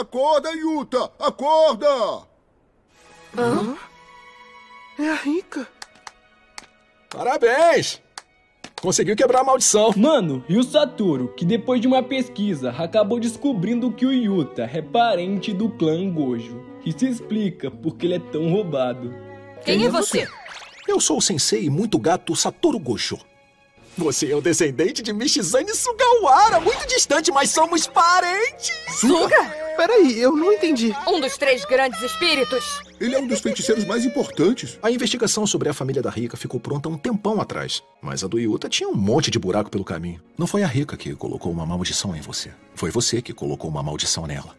Acorda, Yuta! Acorda! Hã? É a Rika. Parabéns! Conseguiu quebrar a maldição. Mano, e o Satoru, que depois de uma pesquisa acabou descobrindo que o Yuta é parente do clã Gojo. Isso explica porque ele é tão roubado. Quem, é você? Eu sou o sensei muito gato Satoru Gojo. Você é o descendente de Michizane Sugawara, muito distante, mas somos parentes! Suga? Peraí, eu não entendi. Um dos três grandes espíritos. Ele é um dos feiticeiros mais importantes. A investigação sobre a família da Rika ficou pronta um tempão atrás, mas a do Yuta tinha um monte de buraco pelo caminho. Não foi a Rika que colocou uma maldição em você. Foi você que colocou uma maldição nela.